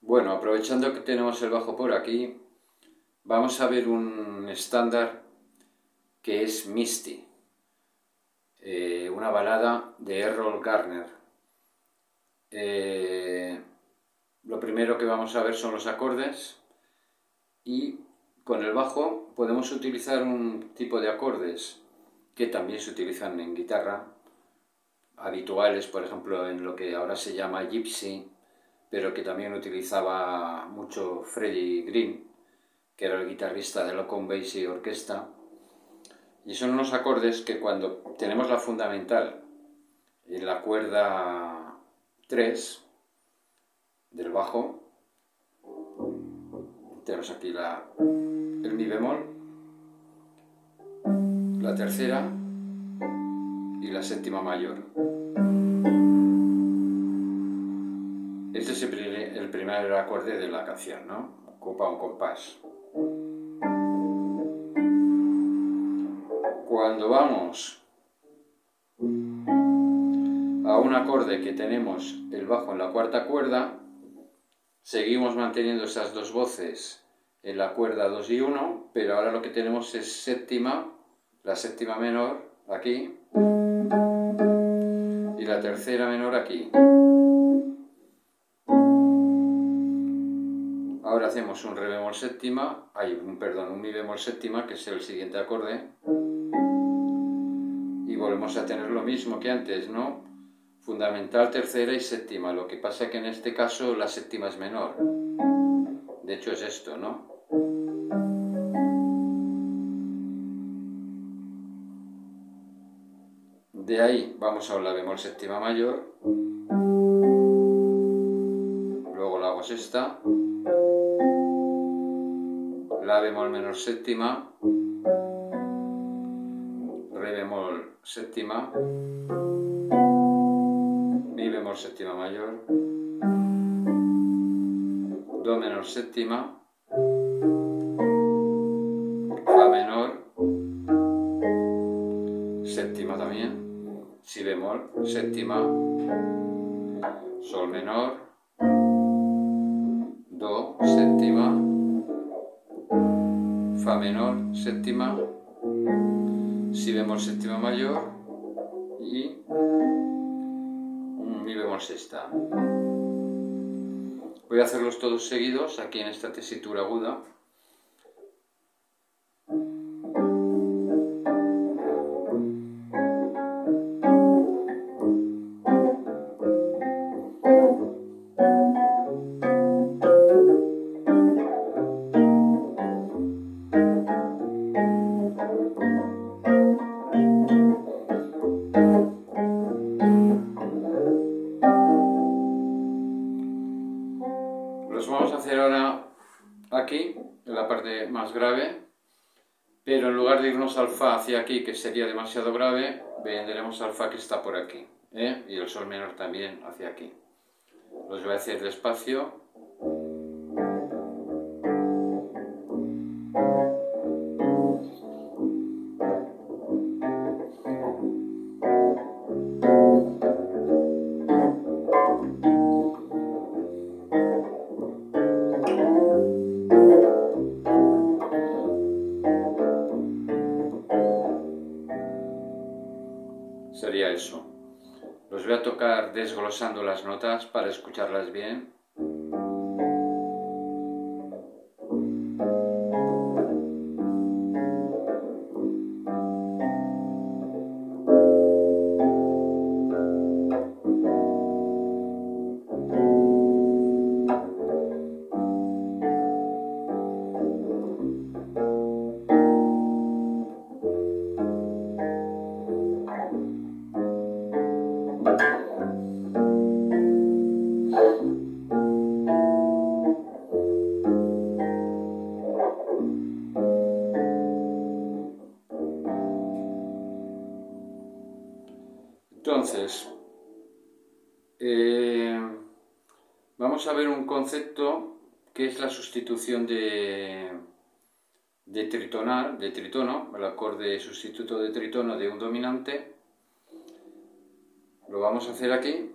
Bueno, aprovechando que tenemos el bajo por aquí, vamos a ver un estándar que es Misty, eh, una balada de Errol Garner. Eh, lo primero que vamos a ver son los acordes y con el bajo podemos utilizar un tipo de acordes que también se utilizan en guitarra, habituales, por ejemplo, en lo que ahora se llama Gypsy, pero que también utilizaba mucho Freddie Green, que era el guitarrista de Locom Basie Orquesta. Y son unos acordes que cuando tenemos la fundamental en la cuerda 3 del bajo, tenemos aquí la, el mi bemol, la tercera y la séptima mayor. Este es el primer acorde de la canción, ¿no? Ocupa un compás. Cuando vamos a un acorde que tenemos el bajo en la cuarta cuerda, seguimos manteniendo esas dos voces en la cuerda 2 y 1, pero ahora lo que tenemos es séptima, la séptima menor aquí y la tercera menor aquí. Hacemos un re bemol séptima, hay un perdón, un mi bemol séptima, que es el siguiente acorde. Y volvemos a tener lo mismo que antes, ¿no? Fundamental, tercera y séptima. Lo que pasa que en este caso la séptima es menor. De hecho es esto, ¿no? De ahí vamos a la bemol séptima mayor. Luego la hago sexta bemol menor séptima, re bemol séptima, mi bemol séptima mayor, do menor séptima, fa menor, séptima también, si bemol, séptima, sol menor, do, séptima, Fa menor, séptima, Si bemol séptima mayor y un Mi sexta. Voy a hacerlos todos seguidos aquí en esta tesitura aguda. Parte más grave, pero en lugar de irnos al Fa hacia aquí, que sería demasiado grave, vendremos al Fa que está por aquí, ¿eh? y el Sol menor también hacia aquí. Los voy a hacer despacio. Desglosando las notas para escucharlas bien Entonces, eh, vamos a ver un concepto que es la sustitución de, de tritonar, de tritono, el acorde sustituto de tritono de un dominante. Lo vamos a hacer aquí.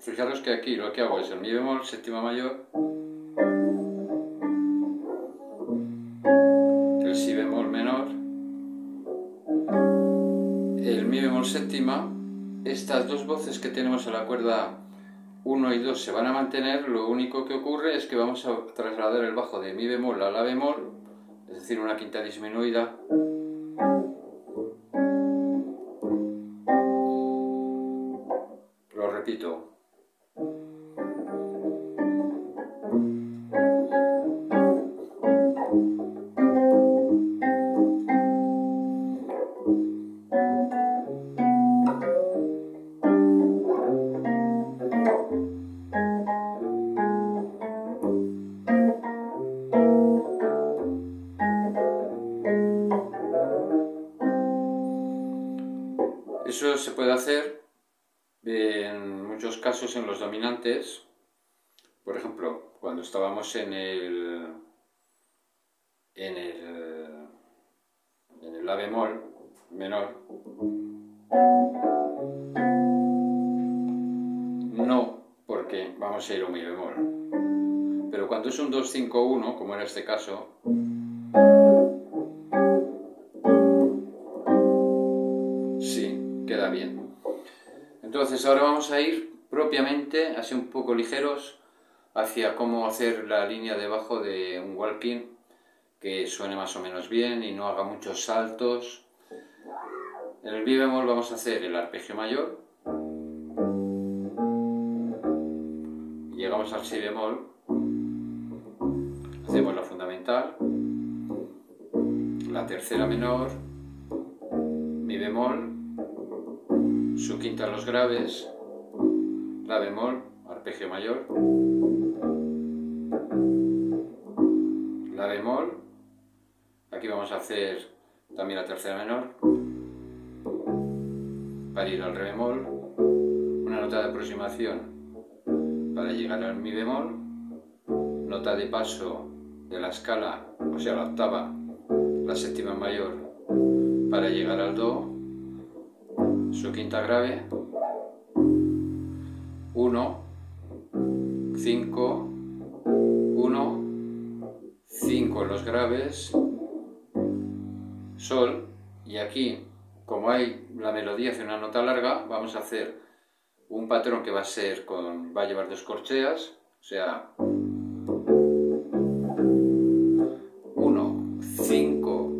Fijaros que aquí lo que hago es el mi bemol, séptima mayor, séptima, estas dos voces que tenemos en la cuerda 1 y 2 se van a mantener, lo único que ocurre es que vamos a trasladar el bajo de mi bemol a la bemol, es decir, una quinta disminuida, lo repito, se puede hacer en muchos casos en los dominantes, por ejemplo, cuando estábamos en el en el en el la bemol menor, no porque vamos a ir a un mi bemol, pero cuando es un 2-5-1, como era este caso, Entonces ahora vamos a ir propiamente, así un poco ligeros, hacia cómo hacer la línea debajo de un walking que suene más o menos bien y no haga muchos saltos. En el mi bemol vamos a hacer el arpegio mayor. Llegamos al si bemol. Hacemos la fundamental. La tercera menor. Mi bemol su quinta los graves, la bemol, arpegio mayor, la bemol, aquí vamos a hacer también la tercera menor, para ir al re bemol, una nota de aproximación para llegar al mi bemol, nota de paso de la escala, o sea la octava, la séptima mayor, para llegar al do, su quinta grave, 1, 5, 1, 5 en los graves, sol, y aquí, como hay la melodía hace una nota larga, vamos a hacer un patrón que va a ser con, va a llevar dos corcheas, o sea, 1, 5,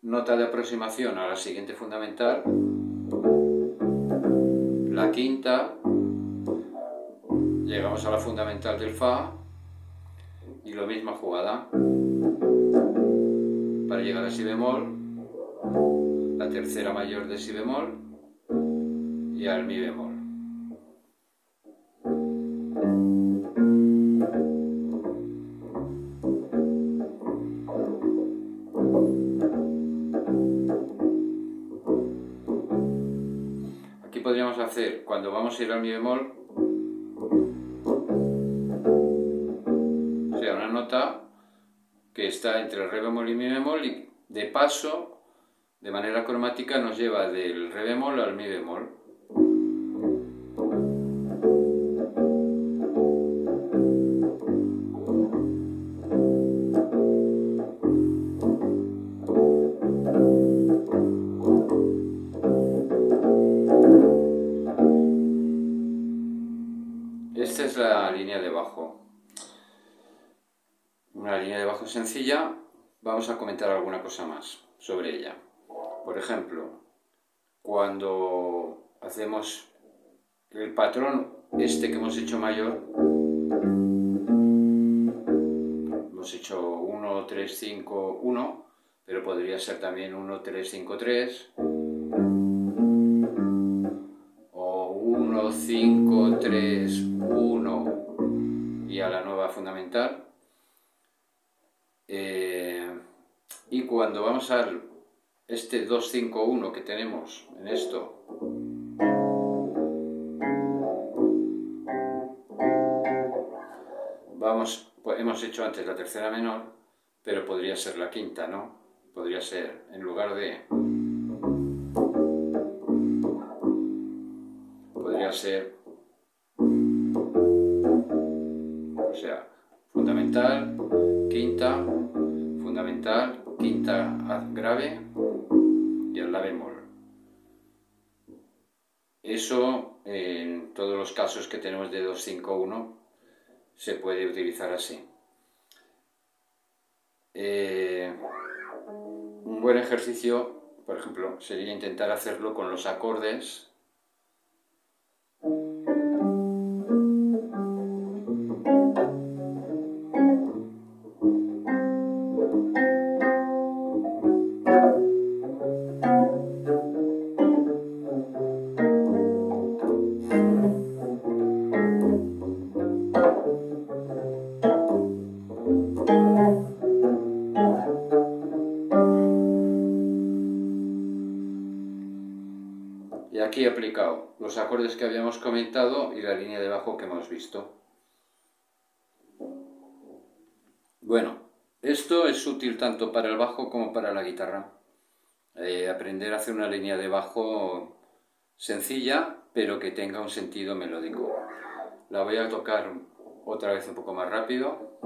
nota de aproximación a la siguiente fundamental, la quinta, llegamos a la fundamental del Fa y lo misma jugada para llegar a Si bemol, la tercera mayor de Si bemol y al Mi bemol. Podríamos hacer cuando vamos a ir al mi bemol, o sea, una nota que está entre el re bemol y mi bemol y de paso, de manera cromática, nos lleva del re bemol al mi bemol. Vamos a comentar alguna cosa más sobre ella. Por ejemplo, cuando hacemos el patrón este que hemos hecho mayor, hemos hecho 1, 3, 5, 1, pero podría ser también 1, 3, 5, 3, o 1, 5, 3, 1, y a la nueva fundamental. Eh, y cuando vamos al este 251 que tenemos en esto vamos pues hemos hecho antes la tercera menor pero podría ser la quinta no podría ser en lugar de podría ser o sea fundamental quinta fundamental quinta grave y el la bemol. Eso en todos los casos que tenemos de 251 se puede utilizar así. Eh, un buen ejercicio, por ejemplo, sería intentar hacerlo con los acordes Y aquí he aplicado los acordes que habíamos comentado y la línea de bajo que hemos visto. Bueno, esto es útil tanto para el bajo como para la guitarra. Eh, aprender a hacer una línea de bajo sencilla, pero que tenga un sentido melódico. La voy a tocar otra vez un poco más rápido.